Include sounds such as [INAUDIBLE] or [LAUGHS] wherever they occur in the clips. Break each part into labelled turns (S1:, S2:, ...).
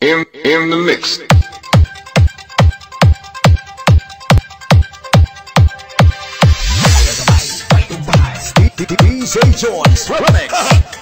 S1: in in the mix.
S2: DJ Jones remix. [LAUGHS]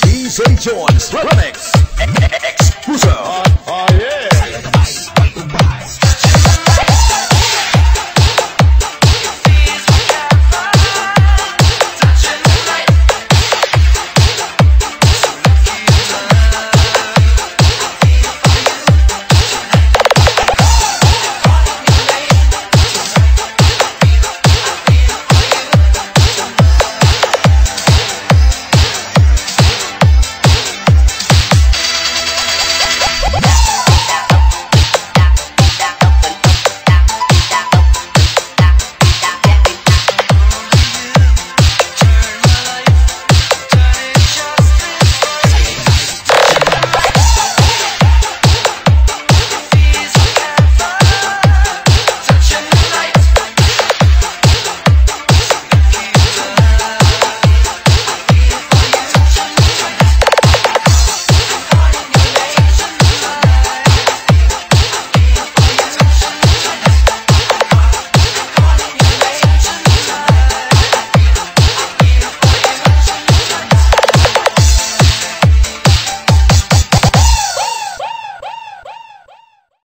S2: DJ Jones Remix Exclusive